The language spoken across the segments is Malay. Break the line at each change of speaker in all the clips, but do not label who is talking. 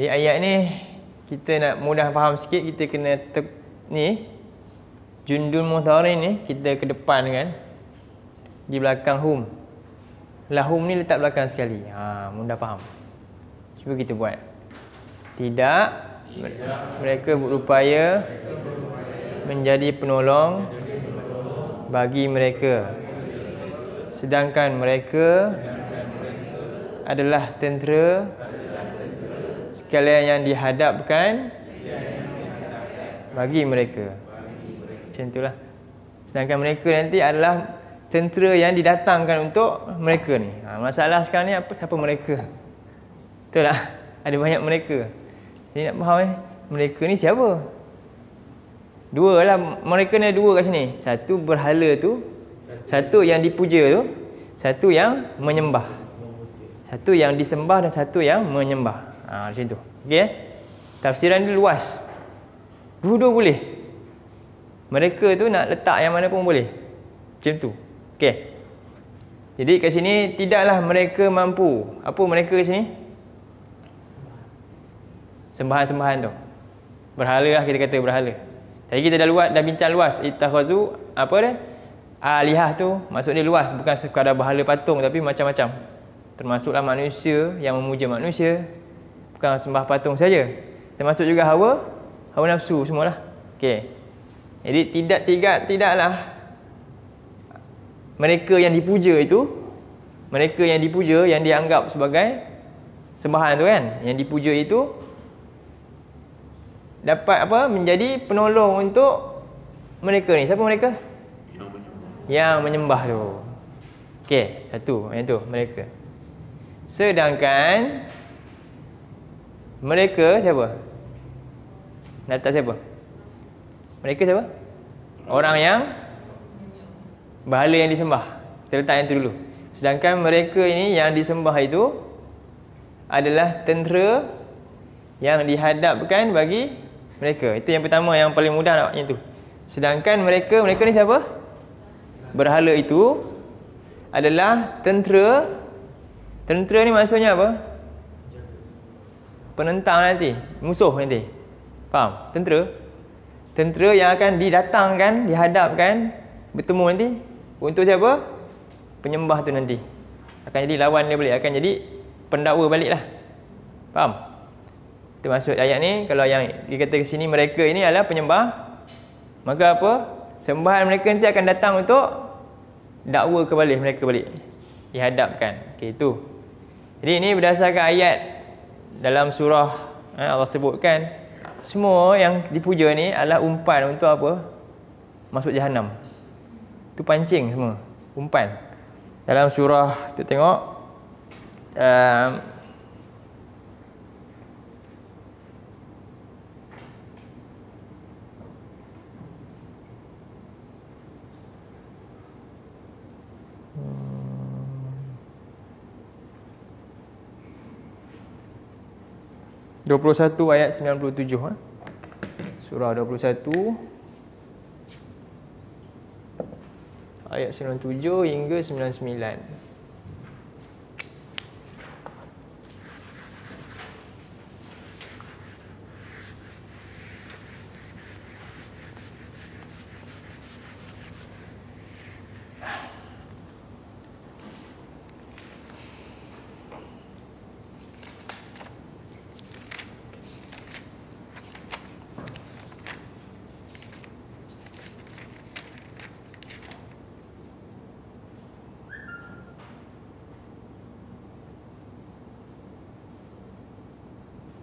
Di ayat ni kita nak mudah faham sikit kita kena te, ni jundul muhtari ni kita ke depan kan di belakang hum. Lahum ni letak belakang sekali. Ha, mudah faham. Cuba kita buat. Tidak mereka berupaya menjadi penolong bagi mereka. Sedangkan mereka adalah tentera sekalian yang dihadapkan bagi mereka. Macam itulah. Sedangkan mereka nanti adalah tentera yang didatangkan untuk mereka ni. Ha, masalah sekarang ni apa siapa mereka? Betul tak? Ada banyak mereka. Jadi nak faham eh, mereka ni siapa? Dua lah, mereka ni ada dua kat sini. Satu berhala tu, satu yang dipuja tu, satu yang menyembah. Satu yang disembah dan satu yang menyembah. Ha, macam tu. Okey eh? Tafsiran dia luas. Dua-dua boleh. Mereka tu nak letak yang mana pun boleh. Macam tu. Okey. Jadi kat sini tidaklah mereka mampu. Apa mereka kat sini? Sembahan-sembahan tu. Berhala lah kita kata berhala. Tadi kita dah luas dah bincang luas ittakhazu apa dia? Alihah tu maksud dia luas bukan sekadar berhala patung tapi macam-macam. Termasuklah manusia yang memuja manusia. Bukan sembah patung saja. Termasuk juga hawa, hawa nafsu semualah. Okey. Jadi tidak tidak tidaklah mereka yang dipuja itu mereka yang dipuja yang dianggap sebagai sembahan tu kan yang dipuja itu dapat apa menjadi penolong untuk mereka ni siapa mereka yang menyembah, tu okey satu yang tu mereka sedangkan mereka siapa letak siapa mereka siapa orang yang Bahala yang disembah. Kita letak yang tu dulu. Sedangkan mereka ini yang disembah itu adalah tentera yang dihadapkan bagi mereka. Itu yang pertama yang paling mudah nak yang tu. Sedangkan mereka, mereka ni siapa? Berhala itu adalah tentera. Tentera ni maksudnya apa? Penentang nanti, musuh nanti. Faham? Tentera. Tentera yang akan didatangkan, dihadapkan, bertemu nanti untuk siapa? Penyembah tu nanti. Akan jadi lawan dia balik. Akan jadi pendakwa balik lah. Faham? Itu maksud ayat ni. Kalau yang dikata ke sini mereka ini adalah penyembah. Maka apa? Sembahan mereka nanti akan datang untuk dakwa kembali mereka balik. Dihadapkan. Okey, itu. Jadi ini berdasarkan ayat dalam surah eh, Allah sebutkan semua yang dipuja ni adalah umpan untuk apa? Masuk jahanam. Tu pancing semua, umpan. Dalam surah kita tengok eh, 21 ayat 97 ha? Surah 21 Ayat 97 hingga 99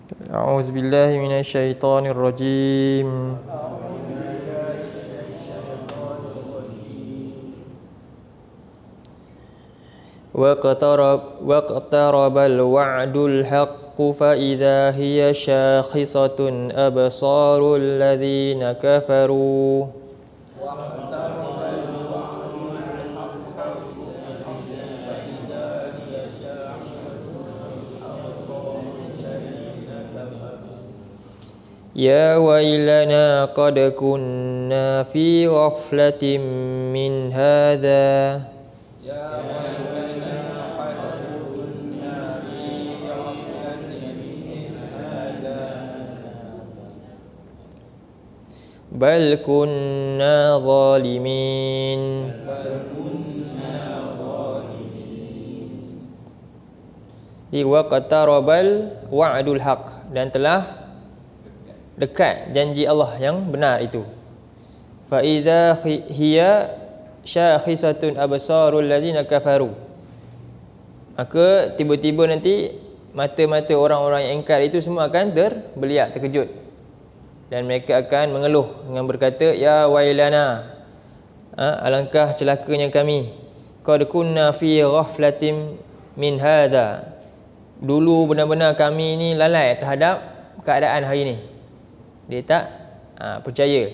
أعوذ بالله من الشيطان الرجيم. واقترب, واقترب الوعد الحق فإذا هي شاخصة أبصار الذين كفروا. يا ويلنا قد كنا في غفلة من هذا يا بل كنا ظالمين بل كنا ظالمين وقد ترى بل وعد الحق dan telah dekat janji Allah yang benar itu. Fa idza hiya syakhisatun absarul ladzina kafaru. Maka tiba-tiba nanti mata-mata orang-orang yang ingkar itu semua akan terbeliak terkejut. Dan mereka akan mengeluh dengan berkata ya wailana ha, alangkah celakanya kami? Qad kunna fi ghaflatin min hadha. Dulu benar-benar kami ni lalai terhadap keadaan hari ini dia tak ha, percaya.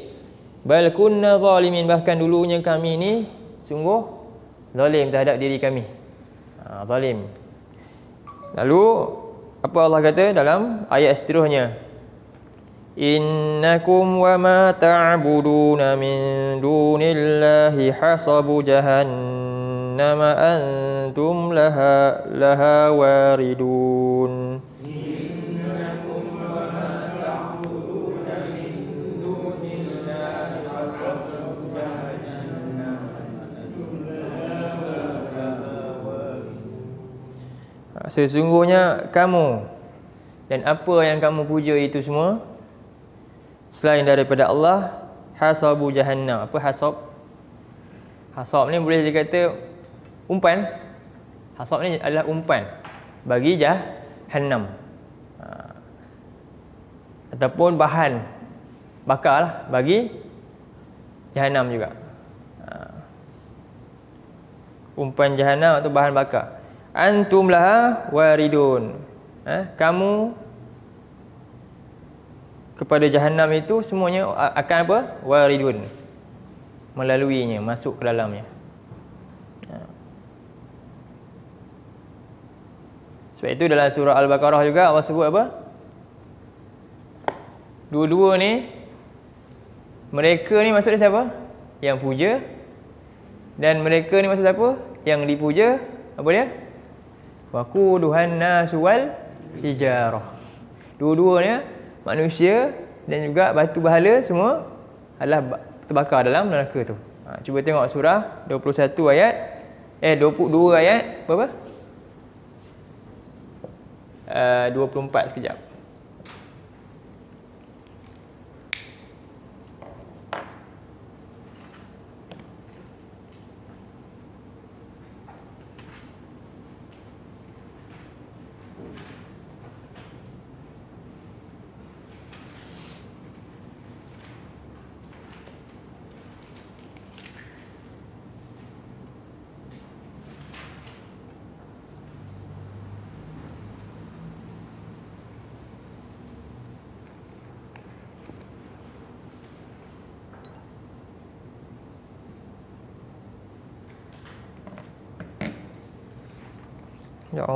Bal kunna zalimin bahkan dulunya kami ni sungguh zalim terhadap diri kami. Ha, zalim. Lalu apa Allah kata dalam ayat seterusnya? Innakum wa ma ta'buduna min dunillahi hasabu jahannama antum laha laha waridun Sesungguhnya kamu dan apa yang kamu puja itu semua selain daripada Allah hasabu jahannam. Apa hasab? Hasab ni boleh dikata umpan. Hasab ni adalah umpan bagi jahannam. Ha. ataupun bahan bakar lah bagi jahannam juga. Ha. umpan jahannam atau bahan bakar antum laha waridun ha? kamu kepada jahanam itu semuanya akan apa? Waridun. Melaluinya, masuk ke dalamnya. Ha. Sebab itu dalam surah Al-Baqarah juga Allah sebut apa? Dua-dua ni mereka ni maksudnya siapa? Yang puja dan mereka ni maksud siapa? Yang dipuja apa dia? Waquduhan nasuwal hijarah. Dua-duanya manusia dan juga batu bahala semua adalah terbakar dalam neraka tu. Ha, cuba tengok surah 21 ayat eh 22 ayat berapa? Uh, 24 sekejap.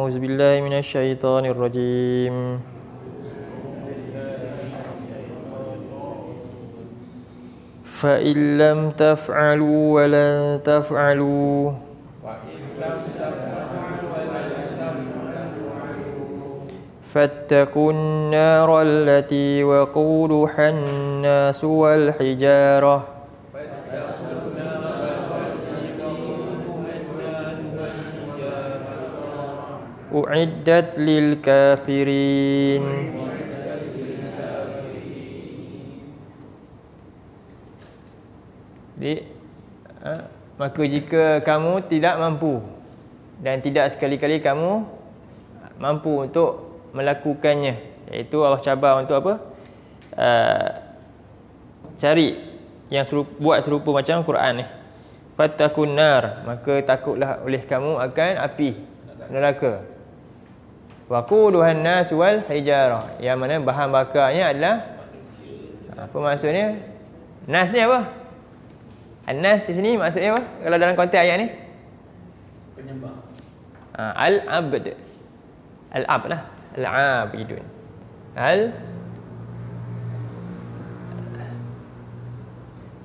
أعوذ بالله من الشيطان الرجيم فإن لم تفعلوا ولن تفعلوا فاتقوا النار التي وقودها الناس والحجاره uiddat lil kafirin Jadi, ha, maka jika kamu tidak mampu dan tidak sekali-kali kamu mampu untuk melakukannya iaitu Allah cabar untuk apa? Uh, cari yang serupa, buat serupa macam Quran ni. Fatakun nar maka takutlah oleh kamu akan api neraka Waquduhan nas wal hijarah. Yang mana bahan bakarnya adalah apa maksudnya? Nas ni apa? An-nas di sini maksudnya apa? Kalau dalam konteks ayat ni? Penyembah. Ha, al-abd. Al-ab lah. Al-abidun. Al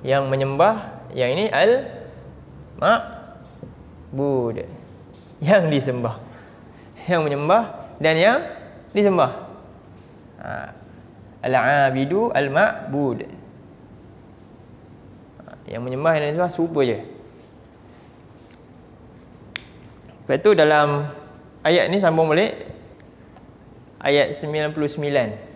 yang menyembah yang ini al ma'bud yang disembah yang menyembah dan yang disembah. Ha. Al-abidu al-ma'bud. Yang menyembah dan disembah serupa je. Lepas tu dalam ayat ni sambung balik ayat 99.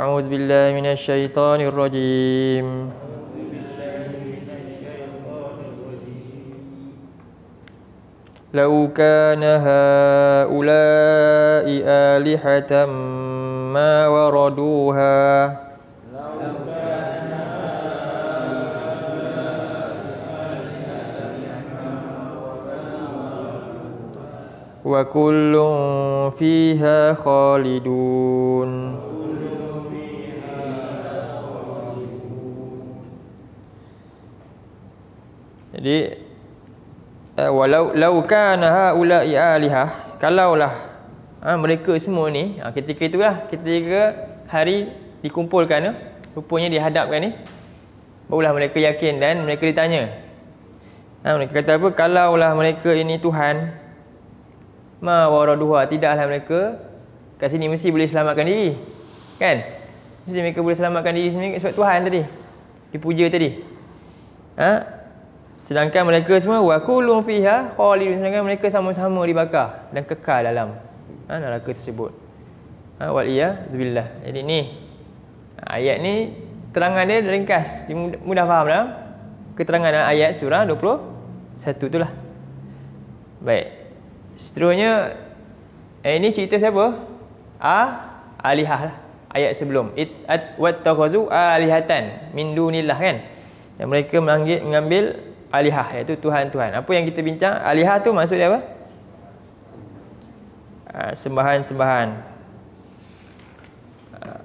أعوذ بالله من الشيطان الرجيم. لو كان هؤلاء آلهة ما وردوها وكل فيها خالدون. Jadi uh, walau lau kana haula'i alihah kalaulah ha, mereka semua ni ha, ketika itulah ketika hari dikumpulkan uh, rupanya dihadapkan ni barulah mereka yakin dan mereka ditanya. Ha, mereka kata apa? Kalaulah mereka ini Tuhan ma waraduha tidaklah mereka kat sini mesti boleh selamatkan diri kan? Mesti mereka boleh selamatkan diri sebab Tuhan tadi dipuja tadi. Ha Sedangkan mereka semua wa kullu fiha khalidun sedangkan mereka sama-sama dibakar dan kekal dalam ha, neraka tersebut. Ha wal billah. Jadi ni ayat ni terangan dia ringkas, mudah, mudah faham dah. Keterangan ayat surah 21 itulah. Baik. Seterusnya eh, ini cerita siapa? Ah alihah lah. Ayat sebelum. It at wat takhazu alihatan min dunillah kan. Yang mereka mengambil alihah iaitu tuhan-tuhan. Apa yang kita bincang? Alihah tu maksud dia apa? Ah, sembahan-sembahan. Ah.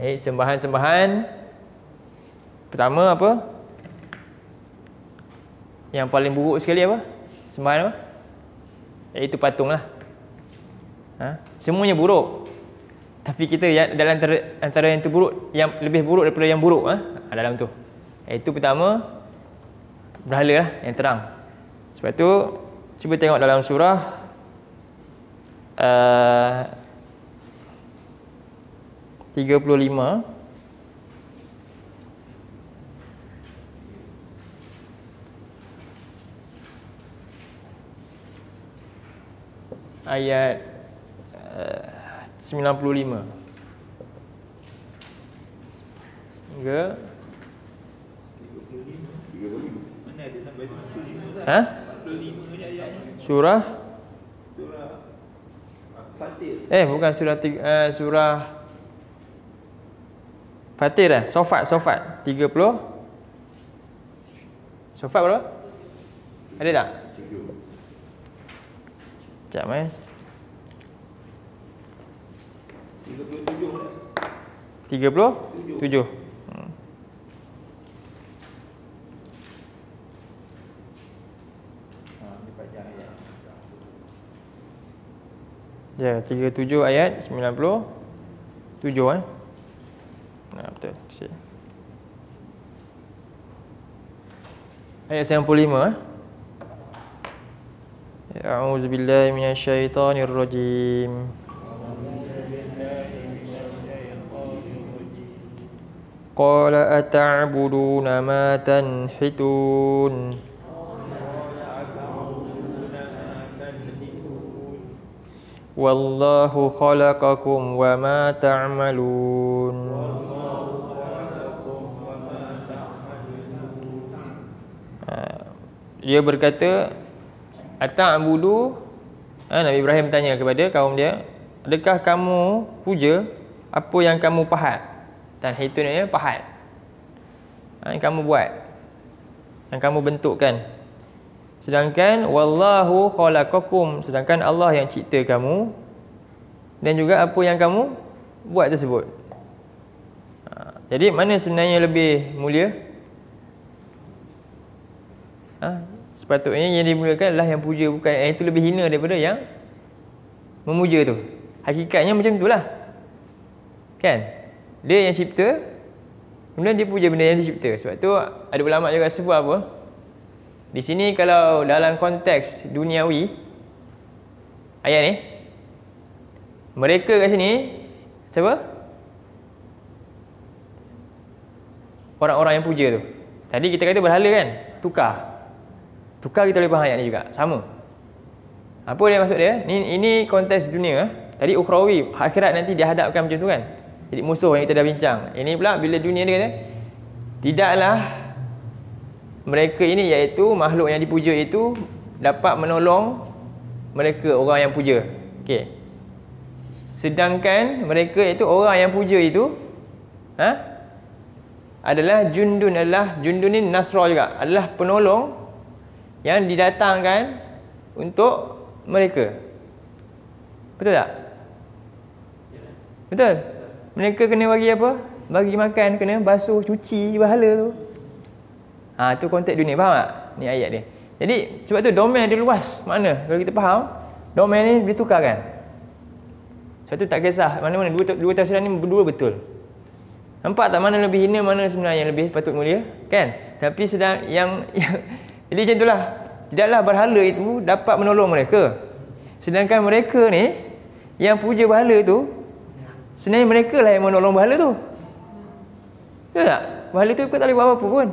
Eh, sembahan-sembahan pertama apa? Yang paling buruk sekali apa? Sembahan apa? Iaitu patung lah. Ha? Semuanya buruk. Tapi kita ya, dalam antara, antara yang terburuk, yang lebih buruk daripada yang buruk ha? ha dalam tu. Iaitu pertama, berhala lah yang terang. Sebab tu, cuba tengok dalam surah uh, 35. Ayat uh, 95 hingga Ha? Surah Eh bukan surah tiga, uh, surah Fatir eh Sofat Sofat 30 Sofat berapa? Ada tak? Sekejap eh. 37. 37. Hmm. Ya, 37 ayat 90 7 eh. Nah, betul. Ayat 95 eh. أعوذ بالله من الشيطان الرجيم قال أتعبدون ما تنحتون والله خلقكم وما تعملون Dia berkata Ata'budu ha, Nabi Ibrahim tanya kepada kaum dia Adakah kamu puja Apa yang kamu pahat? Dan itu ni pahat. Ha, Yang kamu buat Yang kamu bentukkan. Sedangkan Wallahu khalaqakum Sedangkan Allah yang cipta kamu Dan juga apa yang kamu Buat tersebut. Ha, Jadi mana sebenarnya lebih mulia? Ha? Sepatutnya yang dimuliakan adalah yang puja bukan yang itu lebih hina daripada yang memuja tu. Hakikatnya macam itulah. Kan? Dia yang cipta kemudian dia puja benda yang dicipta. Sebab tu ada ulama juga sebut apa? Di sini kalau dalam konteks duniawi ayat ni mereka kat sini siapa? Orang-orang yang puja tu. Tadi kita kata berhala kan? Tukar. Tukar kita boleh faham ayat ni juga. Sama. Apa dia maksud dia? Ni, ini konteks dunia. Eh? Tadi ukhrawi, akhirat nanti dihadapkan macam tu kan? Jadi musuh yang kita dah bincang. Ini pula bila dunia dia kata, tidaklah mereka ini iaitu makhluk yang dipuja itu dapat menolong mereka orang yang puja. Okey. Sedangkan mereka itu orang yang puja itu ha? adalah jundun adalah jundun ini nasra juga adalah penolong yang didatangkan untuk mereka. Betul tak? Betul? Mereka kena bagi apa? Bagi makan kena basuh cuci bahala tu. Ha tu konteks dunia. Faham tak? Ni ayat dia. Jadi sebab tu domain dia luas. Mana? Kalau kita faham domain ni ditukarkan. Sebab tu tak kisah mana-mana. Dua, dua tafsiran ni berdua betul. Nampak tak mana lebih hina mana sebenarnya yang lebih patut mulia? Kan? Tapi sedang yang, yang jadi macam itulah. Tidaklah berhala itu dapat menolong mereka. Sedangkan mereka ni yang puja berhala tu sebenarnya mereka lah yang menolong berhala tu. Betul tak? Berhala tu kau tak boleh buat apa-apa pun.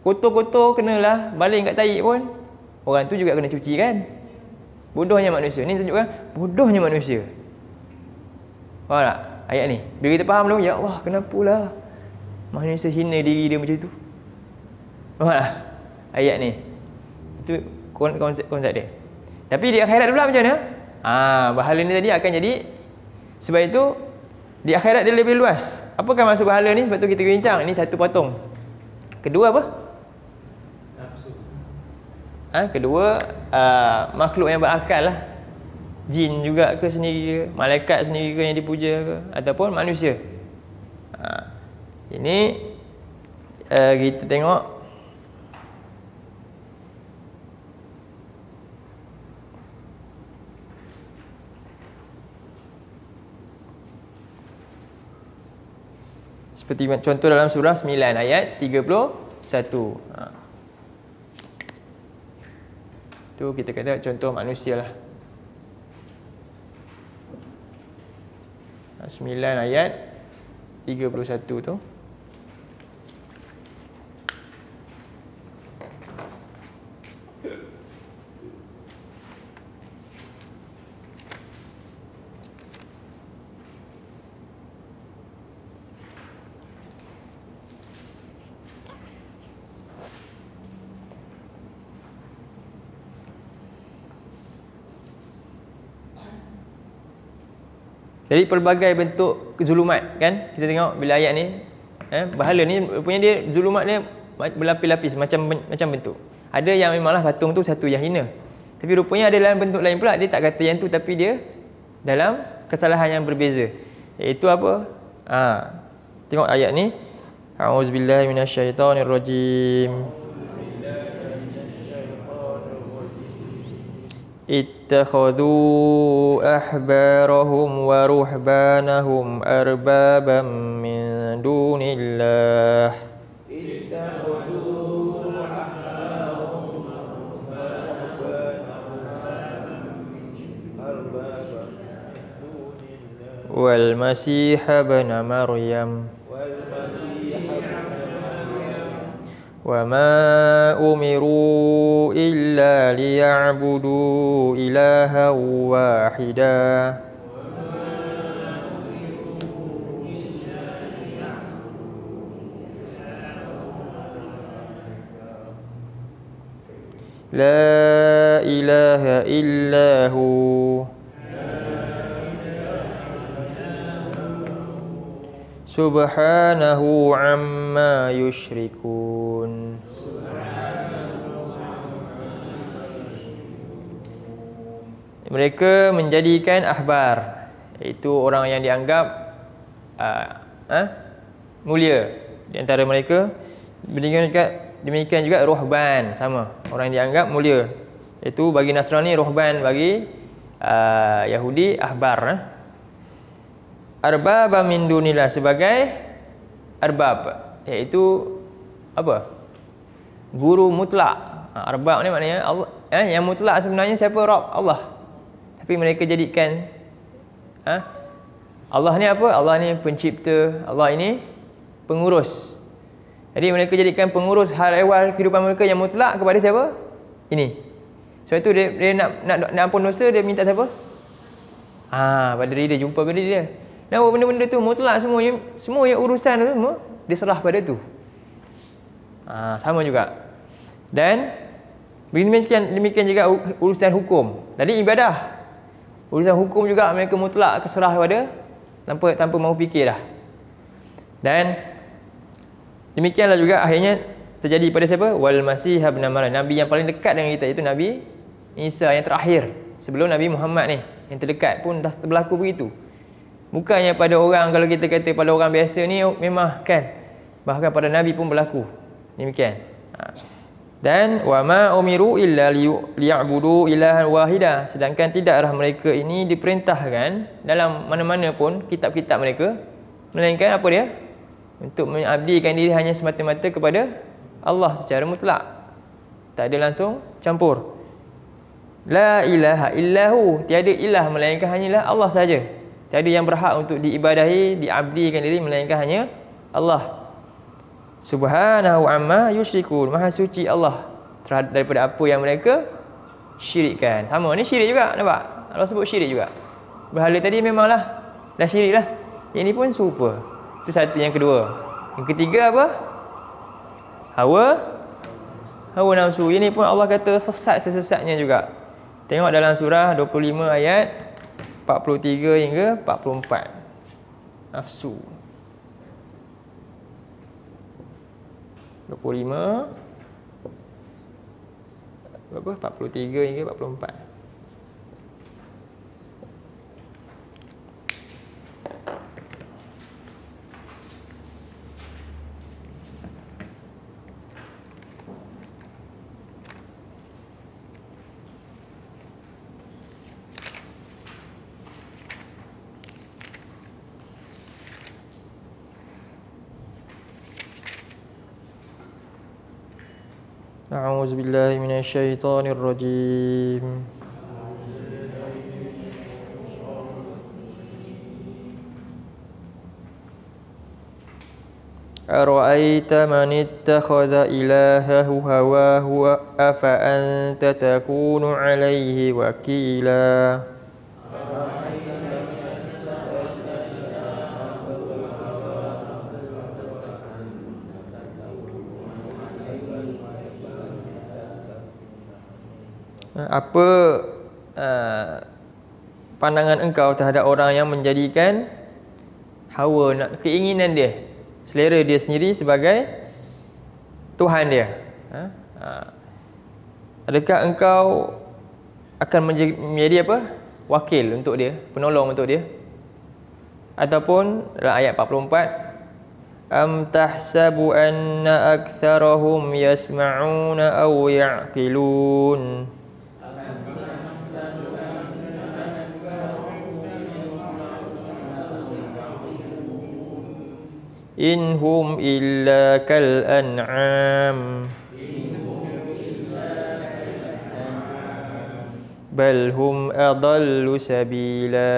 Kotor-kotor kenalah baling kat tahi pun. Orang tu juga kena cuci kan? Bodohnya manusia. Ni tunjukkan bodohnya manusia. Faham tak? ayat ni. Bila kita faham dulu, ya Allah, kenapa lah manusia hina diri dia macam tu? Faham tak? Ayat ni. Itu konsep-konsep dia. Tapi di akhirat pula macam mana? Ah, bahala ni tadi akan jadi sebab itu di akhirat dia lebih luas. Apakah maksud bahala ni? Sebab tu kita bincang. Ini satu potong. Kedua apa? Ah, kedua uh, makhluk yang berakal lah jin juga ke sendiri ke malaikat sendiri ke yang dipuja ke ataupun manusia ha. ini uh, kita tengok seperti contoh dalam surah 9 ayat 31 ha. tu kita kata contoh manusia lah. 9 ayat 31 tu Jadi pelbagai bentuk kezulumat kan kita tengok bila ayat ni eh bahala ni rupanya dia zulumat dia berlapis-lapis macam macam bentuk. Ada yang memanglah patung tu satu yang hina. Tapi rupanya ada dalam bentuk lain pula dia tak kata yang tu tapi dia dalam kesalahan yang berbeza. Iaitu apa? Ha. Tengok ayat ni. A'udzubillahi minasyaitonirrajim. rajim. اتخذوا أحبارهم ورهبانهم أربابا من دون الله. والمسيح ابن مريم. وما أمروا إلا ليعبدوا إلها واحدا. لا إله إلا هو. Subhanahu amma yushrikun Mereka menjadikan ahbar Iaitu orang yang dianggap uh, uh, Mulia. Di antara mereka Menjadikan demikian juga rohban sama. Orang yang dianggap mulia. Itu bagi Nasrani rohban. Bagi uh, Yahudi ahbar eh? arbab min dunillah sebagai arbab iaitu apa guru mutlak ha, arbab ni maknanya Allah eh, yang mutlak sebenarnya siapa Rabb Allah tapi mereka jadikan ha? Allah ni apa Allah ni pencipta Allah ini pengurus jadi mereka jadikan pengurus hal ehwal kehidupan mereka yang mutlak kepada siapa? Ini. Sebab itu dia, dia nak, nak nak ampun dosa dia minta siapa? Ha, pada dia jumpa pada dia. Dan benda-benda tu mutlak semua semua yang urusan tu semua dia serah pada tu. Ha, sama juga. Dan demikian demikian juga urusan hukum. Jadi ibadah. Urusan hukum juga mereka mutlak keserah pada tanpa tanpa mau fikir dah. Dan Demikianlah juga akhirnya terjadi pada siapa? Wal Masih bin Maryam. Nabi yang paling dekat dengan kita itu Nabi Isa yang terakhir. Sebelum Nabi Muhammad ni yang terdekat pun dah berlaku begitu. Bukannya pada orang kalau kita kata pada orang biasa ni memang kan. Bahkan pada Nabi pun berlaku. Demikian. Ha. Dan wa ma umiru illa liya'budu ilahan wahida. Sedangkan tidaklah mereka ini diperintahkan dalam mana-mana pun kitab-kitab mereka melainkan apa dia? untuk mengabdikan diri hanya semata-mata kepada Allah secara mutlak. Tak ada langsung campur. La ilaha illahu, tiada ilah melainkan hanyalah Allah saja. Tiada yang berhak untuk diibadahi, diabdikan diri melainkan hanya Allah. Subhanahu amma yusyrikun. Maha suci Allah terhadap daripada apa yang mereka syirikkan. Sama ni syirik juga, nampak? Allah sebut syirik juga. Berhala tadi memanglah dah syirik lah. Yang ni pun serupa. Itu satu yang kedua. Yang ketiga apa? Hawa hawa nafsu. Ini pun Allah kata sesat sesatnya juga. Tengok dalam surah 25 ayat 43 hingga 44. Nafsu. 25 berapa? 43 hingga 44. أعوذ بالله من الشيطان الرجيم. أرأيت من اتخذ إلهه هواه؟ أفأنت تكون عليه وكيلاً؟ Apa uh, pandangan engkau terhadap orang yang menjadikan hawa nak keinginan dia selera dia sendiri sebagai tuhan dia ha? Ha. adakah engkau akan menjadi, menjadi apa wakil untuk dia penolong untuk dia ataupun dalam ayat 44 am tahsabu anna aktsarahum yasma'una aw ya'qilun إن هم إلا كالأنعام بل هم أضل سبيلا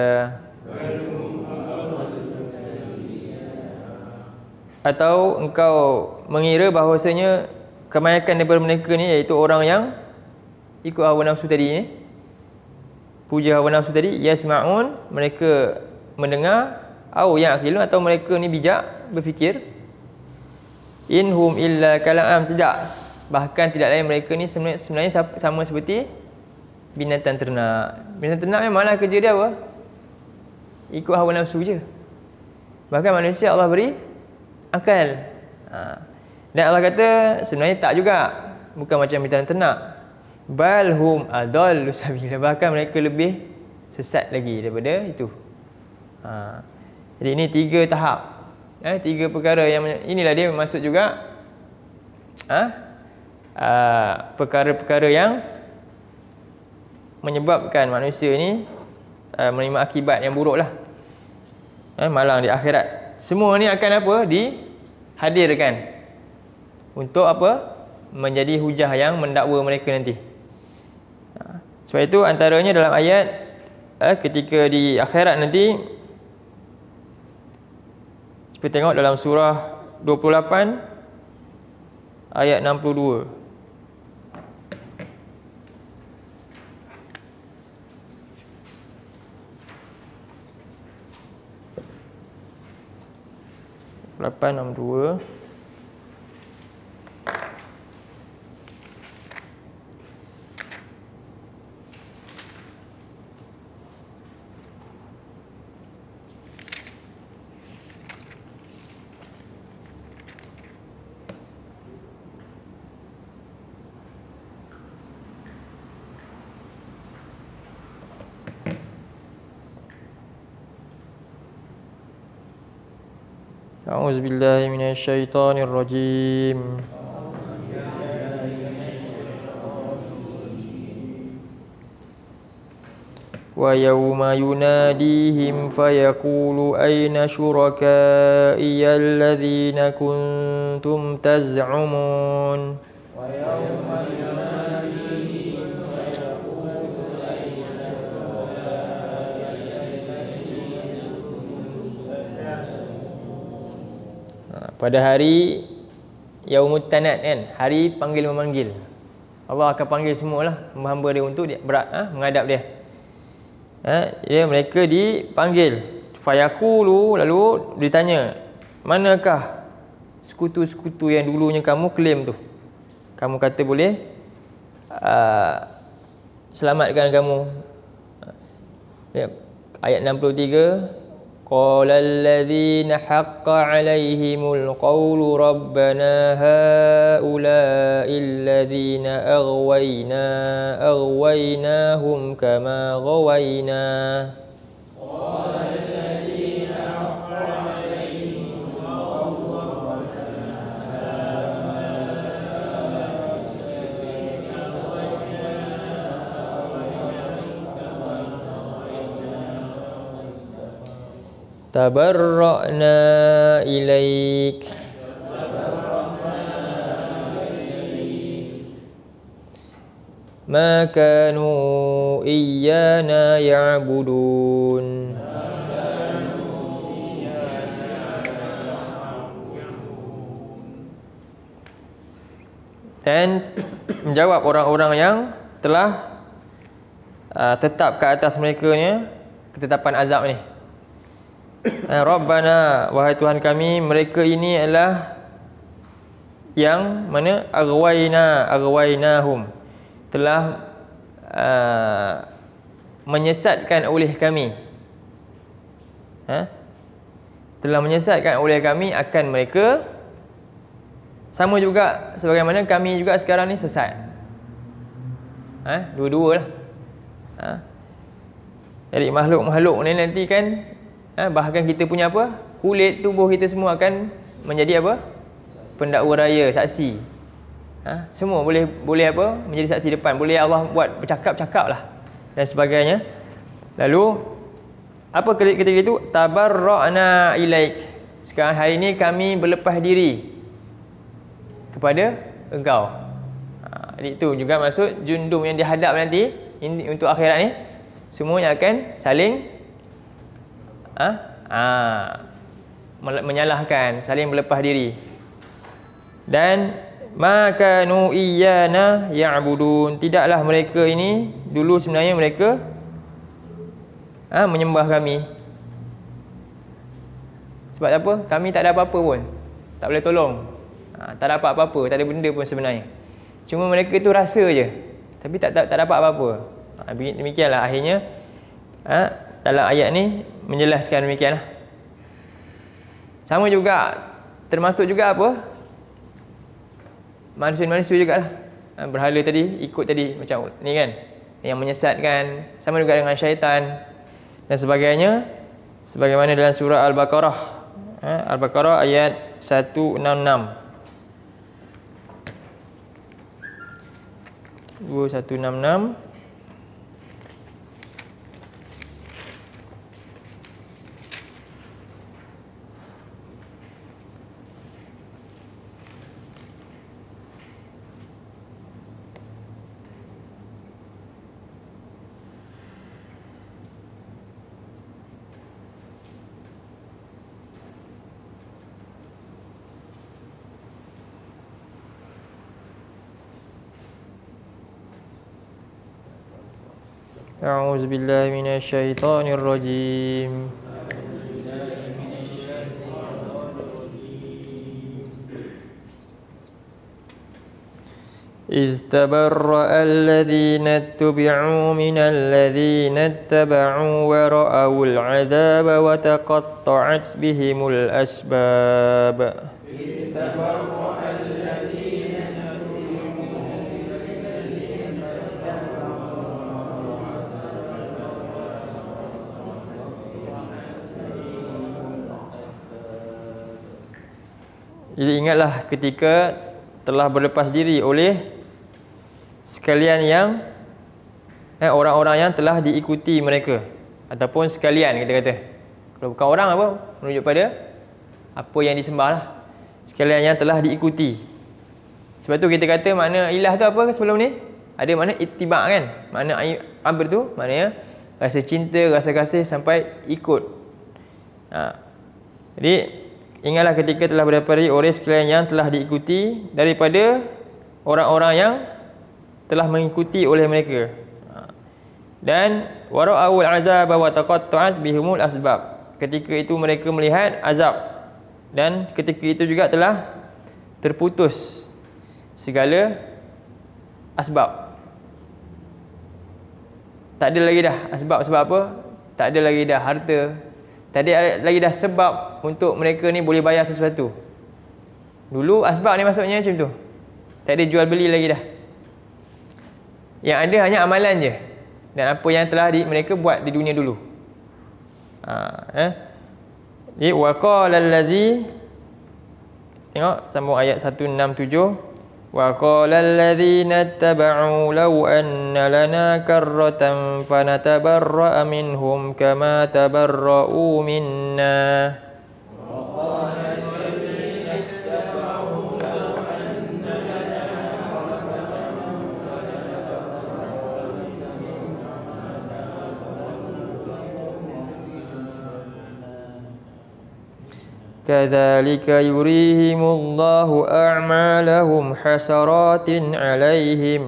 Atau engkau mengira bahawasanya kebanyakan daripada mereka ni iaitu orang yang ikut hawa nafsu tadi ni puja hawa nafsu tadi yasma'un mereka mendengar au ya'qilun atau mereka ni bijak Berfikir inhum illa kalam. Tidak. Bahkan tidak lain mereka ni sebenarnya, sebenarnya sama seperti binatang ternak. Binatang ternak memanglah kerja dia apa? Ikut hawa nafsu je. Bahkan manusia Allah beri akal. Ha. dan Allah kata sebenarnya tak juga. Bukan macam binatang ternak. Balhum adallu sabila. Bahkan mereka lebih sesat lagi daripada itu. Ha. jadi ini tiga tahap eh, tiga perkara yang inilah dia maksud juga ha? uh, perkara-perkara yang menyebabkan manusia ini uh, menerima akibat yang buruk lah eh, malang di akhirat semua ni akan apa dihadirkan untuk apa menjadi hujah yang mendakwa mereka nanti ha. sebab itu antaranya dalam ayat eh, ketika di akhirat nanti kita tengok dalam surah 28 ayat 62 lapan enam dua أعوذ بالله من الشيطان الرجيم. ويوم يناديهم فيقول أين شركائي الذين كنتم تزعمون؟ ويوم pada hari Yaumut Tanat kan hari panggil memanggil Allah akan panggil semualah hamba dia untuk dia berat ha? menghadap dia ha? dia mereka dipanggil fayaqulu lalu ditanya manakah sekutu-sekutu yang dulunya kamu klaim tu kamu kata boleh uh, selamatkan kamu ayat 63 قال الذين حق عليهم القول ربنا هؤلاء الذين أغوينا أغويناهم كما غوينا. تبرأنا إليك ما كانوا إيانا يعبدون dan menjawab orang-orang yang telah uh, tetap ke atas mereka ni ketetapan azab ni Eh, Rabbana wahai Tuhan kami mereka ini adalah yang mana aghwayna aghwaynahum telah uh, menyesatkan oleh kami ha? telah menyesatkan oleh kami akan mereka sama juga sebagaimana kami juga sekarang ni sesat ha? dua-dua lah ha? jadi makhluk-makhluk ni nanti kan ha, bahkan kita punya apa? Kulit tubuh kita semua akan menjadi apa? Pendakwa raya saksi. Ha, semua boleh boleh apa? Menjadi saksi depan. Boleh Allah buat bercakap-cakap lah dan sebagainya. Lalu apa ketika itu? Tabarra'na ilaik. Sekarang hari ini kami berlepas diri kepada engkau. Ha, itu juga maksud jundum yang dihadap nanti ini, untuk akhirat ni. Semuanya akan saling ha? Ha. menyalahkan saling berlepas diri. Dan maka nu iyana ya'budun. Tidaklah mereka ini dulu sebenarnya mereka ha, menyembah kami. Sebab apa? Kami tak ada apa-apa pun. Tak boleh tolong. Ha, tak dapat apa-apa. Tak ada benda pun sebenarnya. Cuma mereka tu rasa je. Tapi tak tak, tak dapat apa-apa. Ha, demikianlah akhirnya. Ha, dalam ayat ni menjelaskan demikianlah. Sama juga termasuk juga apa? Manusia-manusia juga lah. Ha, berhala tadi ikut tadi macam ni kan. Yang menyesatkan sama juga dengan syaitan dan sebagainya sebagaimana dalam surah Al-Baqarah. Ha, Al-Baqarah ayat 166. 2166 أعوذ بالله من الشيطان الرجيم. إذ تبرأ الذين اتبعوا من الذين اتبعوا ورأوا العذاب وتقطعت بهم الأسباب. إذ تبرأ Jadi ingatlah ketika telah berlepas diri oleh sekalian yang eh, orang-orang yang telah diikuti mereka ataupun sekalian kita kata. Kalau bukan orang apa? Menunjuk pada apa yang disembah lah. Sekalian yang telah diikuti. Sebab tu kita kata makna ilah tu apa sebelum ni? Ada makna ittiba' kan? Makna amr tu maknanya rasa cinta, rasa kasih sampai ikut. Ha. Jadi Ingatlah ketika telah berdapati oleh sekalian yang telah diikuti daripada orang-orang yang telah mengikuti oleh mereka. Ha. Dan wara'ul azab wa taqatta'at bihumul asbab. Ketika itu mereka melihat azab dan ketika itu juga telah terputus segala asbab. Tak ada lagi dah asbab sebab apa? Tak ada lagi dah harta, tak ada lagi dah sebab untuk mereka ni boleh bayar sesuatu. Dulu asbab ni maksudnya macam tu. Tak ada jual beli lagi dah. Yang ada hanya amalan je. Dan apa yang telah di, mereka buat di dunia dulu. Ha, eh? Jadi, waqala allazi Tengok sambung ayat 167. وقال الذين اتبعوا لو أن لنا كرة فنتبرأ منهم كما تبرؤوا منا. كذلك يريهم الله أعمالهم حسرات عليهم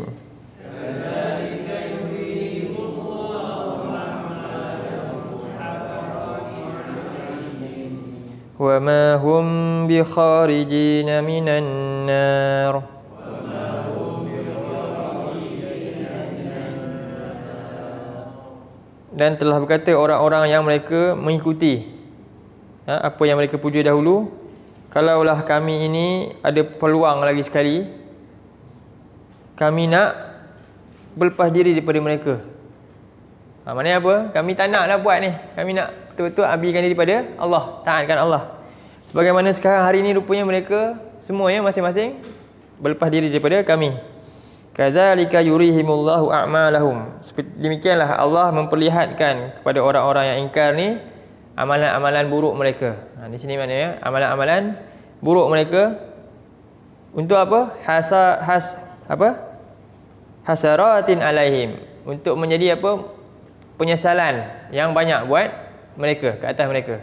وما هم بخارجين من النار dan telah berkata orang-orang yang mereka mengikuti ha, apa yang mereka puja dahulu? Kalaulah kami ini ada peluang lagi sekali kami nak berlepas diri daripada mereka. Ha, maknanya apa? kami tak nak lah buat ni. Kami nak betul-betul abdikan diri pada Allah taatkan Allah. Sebagaimana sekarang hari ini rupanya mereka semuanya masing-masing berlepas diri daripada kami. Kadzalika yurihimullahu a'malahum. Demikianlah Allah memperlihatkan kepada orang-orang yang ingkar ni amalan-amalan buruk mereka. Ha, di sini mana ya? Amalan-amalan buruk mereka untuk apa? Hasa has apa? Hasaratin alaihim. Untuk menjadi apa? Penyesalan yang banyak buat mereka ke atas mereka.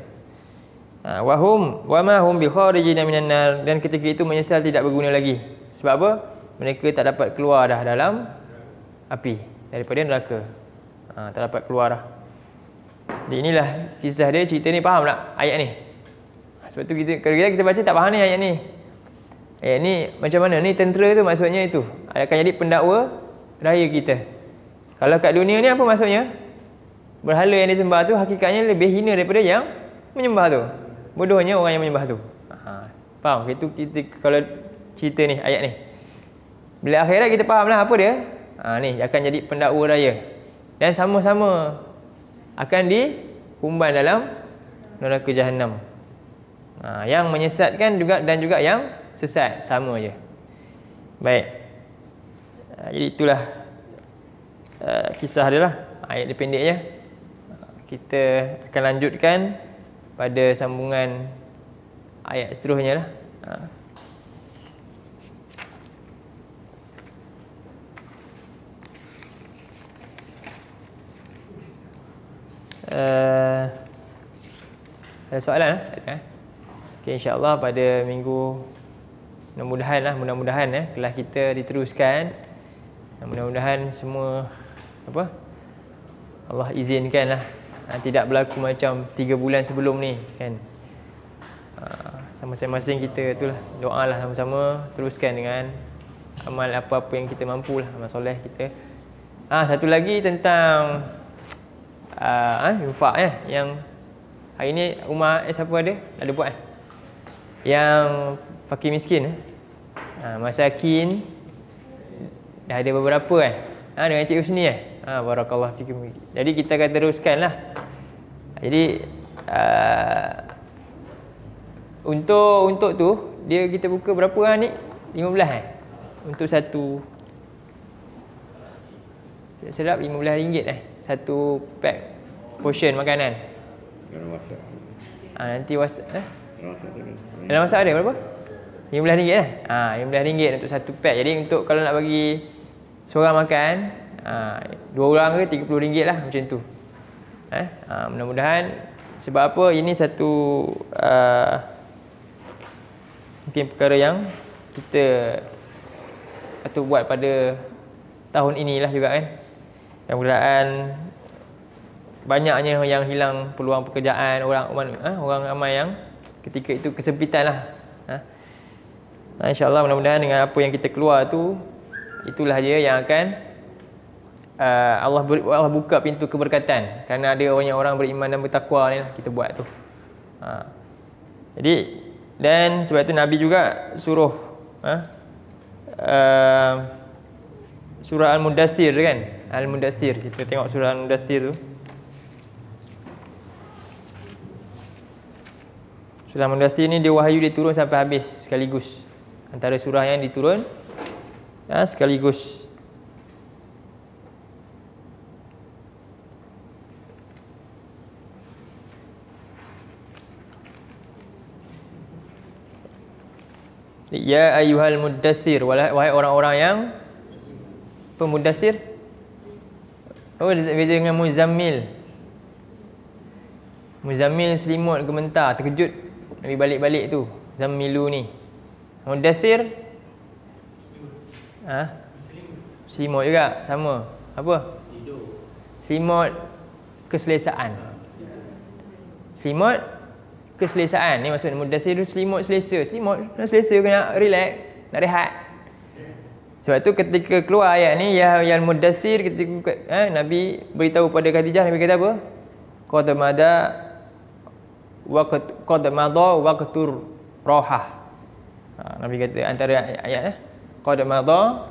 Ha, wahum wa ma hum bi kharijin minan nar dan ketika itu menyesal tidak berguna lagi. Sebab apa? Mereka tak dapat keluar dah dalam api daripada neraka. Ha, tak dapat keluar dah. Jadi inilah kisah dia cerita ni faham tak ayat ni? Sebab tu kita kalau kita, baca tak faham ni ayat ni. Ayat ni macam mana ni tentera tu maksudnya itu. Akan jadi pendakwa raya kita. Kalau kat dunia ni apa maksudnya? Berhala yang disembah tu hakikatnya lebih hina daripada yang menyembah tu. Bodohnya orang yang menyembah tu. Ha, faham? Itu kita kalau cerita ni ayat ni. Bila akhirat kita faham lah apa dia. Ha, ni akan jadi pendakwa raya. Dan sama-sama akan dihumban dalam neraka jahanam. Ha, yang menyesatkan juga dan juga yang sesat sama je. Baik. Ha, jadi itulah uh, kisah dia lah. Ayat dia pendek je. Kita akan lanjutkan pada sambungan ayat seterusnya lah. Uh. Uh, ada soalan? Eh? Okay, InsyaAllah pada minggu mudah-mudahan lah, mudah-mudahan eh, kelas kita diteruskan. Mudah-mudahan semua apa Allah izinkan lah ha, tidak berlaku macam 3 bulan sebelum ni kan ha, sama-masing kita tu lah doa lah sama-sama teruskan dengan amal apa-apa yang kita mampu lah amal soleh kita ha, satu lagi tentang uh, infak eh, yang hari ni rumah eh, siapa ada? Ada buat eh? yang fakir miskin eh? ha, masakin dah ada beberapa eh. Ha, dengan Cik Husni eh. Ha, barakallah fikum jadi kita akan teruskan lah. Jadi uh, untuk untuk tu dia kita buka berapa lah ni 15 eh? Untuk satu. Sedap 15 ringgit eh satu pack portion makanan dalam WhatsApp ha, nanti WhatsApp eh dalam WhatsApp ada berapa? RM15 lah. Ha, RM15 untuk satu pack. Jadi untuk kalau nak bagi seorang makan, ha, dua orang ke RM30 lah macam tu. Eh? Ha, mudah-mudahan sebab apa ini satu uh, mungkin perkara yang kita atau buat pada tahun inilah juga kan. Dan mudah banyaknya yang hilang peluang pekerjaan orang orang, orang ramai yang ketika itu kesempitan lah Ha, InsyaAllah mudah-mudahan dengan apa yang kita keluar tu Itulah dia yang akan uh, Allah, ber, Allah buka pintu keberkatan. Kerana ada banyak orang beriman dan bertakwa ni lah kita buat tu. Ha. Jadi Dan sebab itu Nabi juga suruh ha, uh, Surah Al-Mudathir kan Al-Mudathir Kita tengok surah Al-Mudathir tu. Surah Al-Mudathir ni dia wahyu dia turun sampai habis sekaligus. Antara surah yang diturun ya, sekaligus. Ya ayuhal muddathir Wahai orang-orang yang Pemuddathir Oh beza dengan muzammil Muzammil selimut gementar Terkejut Nabi balik-balik tu Zammilu ni Mudathir Ha? Selimut juga sama. Apa? Selimut keselesaan. Selimut keselesaan. Ni maksud mudathir tu selimut selesa. Selimut nak selesa kena relax, nak rehat. Sebab tu ketika keluar ayat ni ya yang mudathir ketika eh, Nabi beritahu pada Khadijah Nabi kata apa? Qad mada waqt qad mada waqtur rohah Ha, Nabi kata antara ayat eh qad madha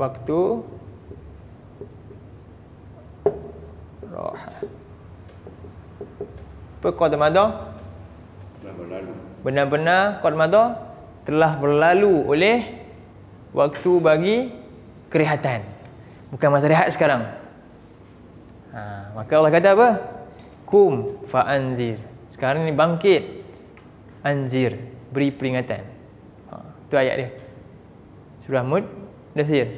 waktu roh apa qad madha benar-benar qad madha telah berlalu oleh waktu bagi kerehatan bukan masa rehat sekarang Ha, maka Allah kata apa? Kum fa anzir. Sekarang ni bangkit. Anzir, beri peringatan. Ha, tu ayat dia. Surah Mud Nasir.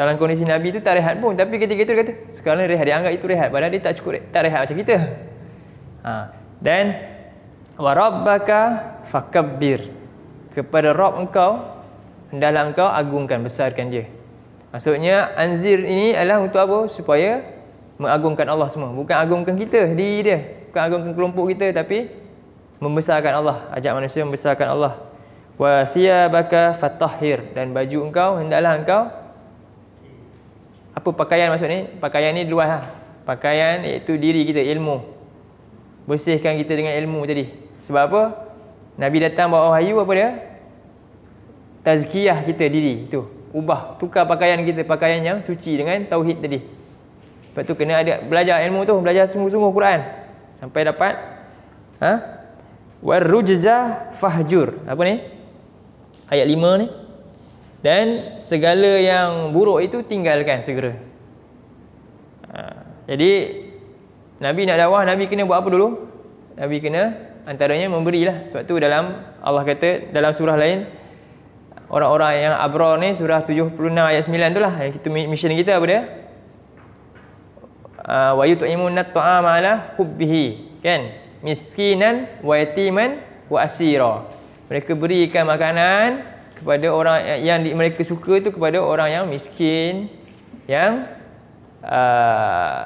Dalam kondisi Nabi tu tak rehat pun tapi ketika itu dia kata sekarang rehat dia anggap itu rehat padahal dia tak cukup tak rehat macam kita. Ha, dan wa rabbaka fakabbir. Kepada Rabb engkau hendaklah engkau agungkan besarkan dia. Maksudnya anzir ini adalah untuk apa? Supaya mengagungkan Allah semua. Bukan agungkan kita, diri dia. Bukan agungkan kelompok kita tapi membesarkan Allah. Ajak manusia membesarkan Allah. Wa thiyabaka fatahhir dan baju engkau hendaklah engkau apa pakaian maksud ni? Pakaian ni luas lah. Pakaian iaitu diri kita, ilmu. Bersihkan kita dengan ilmu tadi. Sebab apa? Nabi datang bawa wahyu apa dia? Tazkiyah kita diri itu ubah tukar pakaian kita pakaian yang suci dengan tauhid tadi lepas tu kena ada belajar ilmu tu belajar sungguh-sungguh Quran sampai dapat Ha? Warujza fahjur. Apa ni? Ayat 5 ni. Dan segala yang buruk itu tinggalkan segera. Ha. Jadi Nabi nak dakwah, Nabi kena buat apa dulu? Nabi kena antaranya memberilah. Sebab tu dalam Allah kata dalam surah lain orang-orang yang abrar ni surah 76 ayat 9 tu lah. Itu mission kita apa dia? Uh, wa yut'imunat ta'ama ala hubbihi. Kan? Miskinan wa yatiman wa asira. Mereka berikan makanan kepada orang yang mereka suka tu kepada orang yang miskin yang uh,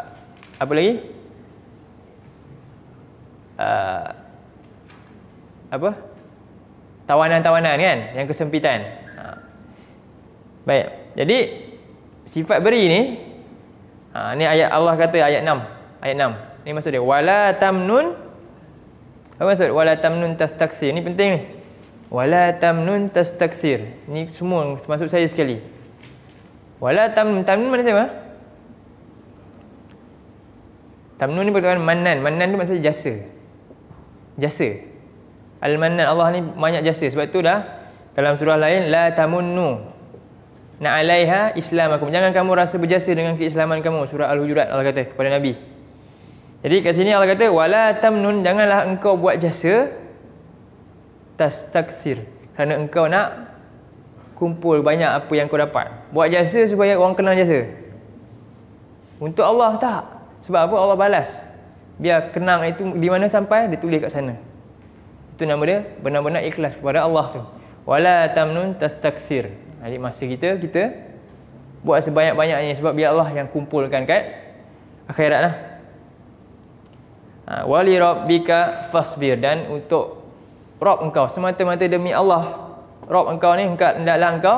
apa lagi? Uh, apa? Tawanan-tawanan kan yang kesempitan. Ha. baik jadi sifat beri ni ha, ni ayat Allah kata ayat 6 ayat 6 ni maksud dia wala tamnun. Apa maksud? Wala tamnun tastaksir. Ni penting ni wala tamnun tastaksir ni semua maksud saya sekali. Wala tam tamnun mana saya tamnun ni berkaitan manan manan tu maksudnya jasa. Jasa. Al-mannan Allah ni banyak jasa. Sebab tu dah dalam surah lain la tamunnu na alaiha islamakum. Jangan kamu rasa berjasa dengan keislaman kamu. Surah al-hujurat Allah kata kepada nabi. Jadi kat sini Allah kata wala tamnun janganlah engkau buat jasa tastaksir kerana engkau nak kumpul banyak apa yang kau dapat. Buat jasa supaya orang kenal jasa. Untuk Allah tak. Sebab apa Allah balas. Biar kenang itu di mana sampai dia tulis kat sana. Itu nama dia benar-benar ikhlas kepada Allah tu. Wala tamnun tastakthir. Jadi masa kita kita buat sebanyak-banyaknya sebab biar Allah yang kumpulkan kat akhirat lah. Ha, wali rabbika fasbir dan untuk Rob engkau semata-mata demi Allah. Rob engkau ni engkau hendaklah engkau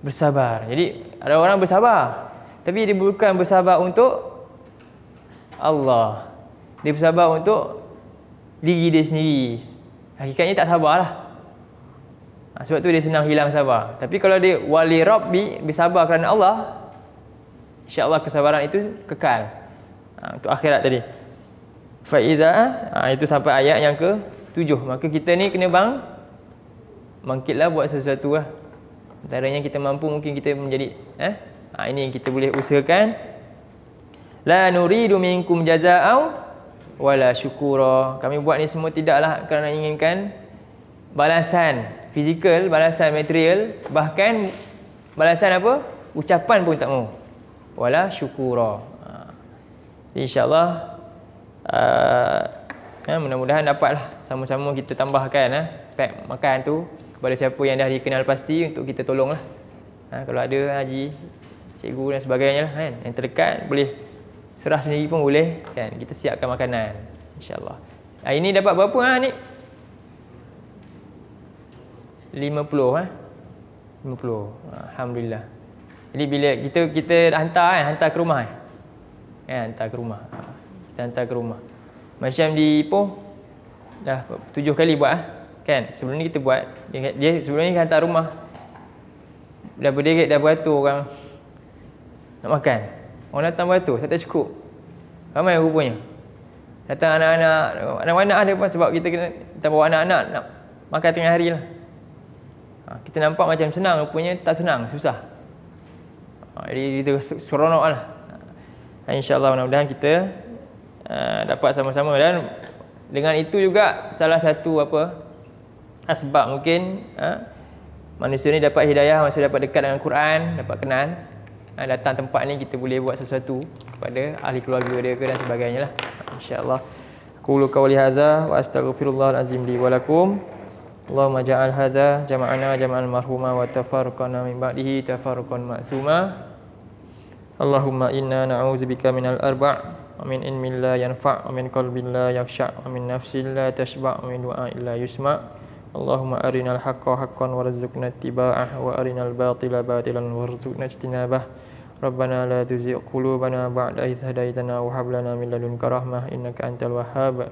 bersabar. Jadi ada orang bersabar tapi dia bukan bersabar untuk Allah. Dia bersabar untuk diri dia sendiri. Hakikatnya tak sabarlah. Ha, sebab tu dia senang hilang sabar. Tapi kalau dia wali rabbi bersabar kerana Allah, insya-Allah kesabaran itu kekal. Ha, untuk akhirat tadi. Faiza ha, itu sampai ayat yang ke tujuh. Maka kita ni kena bang bangkitlah buat sesuatu lah. Antaranya kita mampu mungkin kita menjadi eh? Ha, ini yang kita boleh usahakan. La nuridu minkum jazaa'u wala syukura. Kami buat ni semua tidaklah kerana inginkan balasan fizikal balasan material bahkan balasan apa? Ucapan pun tak mau wala syukura. Ha. insyaallah uh, ya, mudah-mudahan dapatlah sama-sama kita tambahkan eh, pack makan tu kepada siapa yang dah dikenal pasti untuk kita tolong lah. Ha, kalau ada haji, cikgu dan sebagainya lah kan. Yang terdekat boleh serah sendiri pun boleh kan. Kita siapkan makanan. InsyaAllah. Hari ni dapat berapa ha ni? 50 ha? 50. Alhamdulillah. Jadi bila kita kita hantar kan, hantar ke rumah kan. Hantar ke rumah. Ha, kita hantar ke rumah. Macam di Ipoh, dah tujuh kali buat ah. Kan? Sebelum ni kita buat dia, dia sebelum ni hantar rumah. Dah berderet dah beratur orang. Nak makan? Orang datang beratur saya tak cukup. Ramai rupanya. Datang anak-anak anak-anak ada pun sebab kita kena kita bawa anak-anak nak makan tengah hari lah. Ha, kita nampak macam senang rupanya tak senang susah. Ha, jadi kita seronok lah. Ha, insyaAllah mudah-mudahan kita uh, dapat sama-sama. Dan dengan itu juga salah satu apa asbab mungkin ha, manusia ni dapat hidayah masa dapat dekat dengan Quran dapat kenal. Ha, datang tempat ni kita boleh buat sesuatu kepada ahli keluarga dia ke dan sebagainya lah. Insyaallah. Qulu qawli hadza wa astaghfirullah azim li wa lakum. Allahumma ja'al hadza jama'ana jama'al marhuma wa tafarraqana min ba'dihi tafarruqan ma'suma. Allahumma inna na'udzubika minal arba' ومن علم لا ينفع ومن قلب لا يخشع ومن نفس لا تشبع ومن دعاء لا يسمع اللهم أرنا الحق حقا وارزقنا اتباعه وأرنا الباطل باطلا وارزقنا اجتنابه ربنا لا تزغ قلوبنا بعد إذ هديتنا وهب لنا من لدنك رحمة إنك أنت الوهاب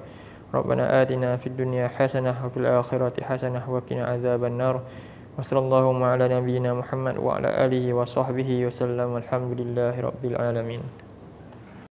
ربنا آتنا في الدنيا حسنة وفي الآخرة حسنة وقنا عذاب النار وصلى اللهم على نبينا محمد وعلى آله وصحبه وسلم الحمد لله رب العالمين